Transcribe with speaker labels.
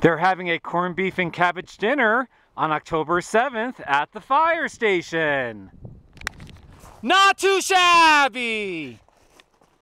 Speaker 1: They're having a corned beef and cabbage dinner on October 7th at the fire station. Not too shabby!